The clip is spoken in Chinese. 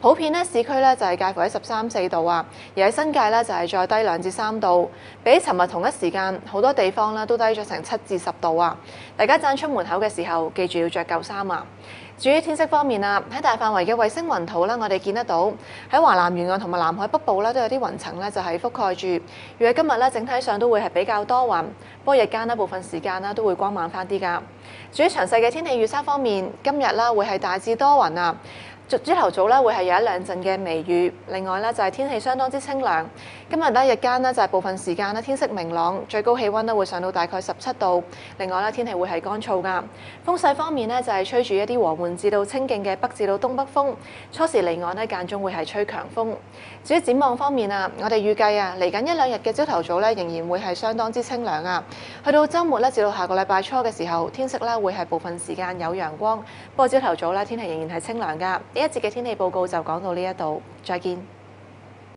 普遍呢市區呢就係介乎喺十三四度啊，而喺新界呢就係再低兩至三度，比尋日同一時間好多地方呢都低咗成七至十度啊。大家陣出門口嘅時候，記住要着夠衫啊。至於天色方面啊，喺大範圍嘅衛星雲圖咧，我哋見得到喺華南沿岸同埋南海北部咧都有啲雲層咧，就係覆蓋住。預計今日咧整體上都會係比較多雲，不過日間呢部分時間咧都會光猛翻啲㗎。至於詳細嘅天氣預測方面，今日啦會係大致多雲啊。朝頭早咧會係有一兩陣嘅微雨，另外咧就係天氣相當之清涼。今日咧日間呢，就係部分時間咧天色明朗，最高氣温咧會上到大概十七度。另外咧天氣會係乾燥噶。風勢方面呢，就係吹住一啲和緩至到清勁嘅北至到東北風，初時離岸呢，間中會係吹強風。至於展望方面啊，我哋預計啊嚟緊一兩日嘅朝頭早咧仍然會係相當之清涼啊。去到週末咧至到下個禮拜初嘅時候，天色咧會係部分時間有陽光，不過朝頭早咧天氣仍然係清涼㗎。呢一節嘅天氣報告就講到呢一度，再見。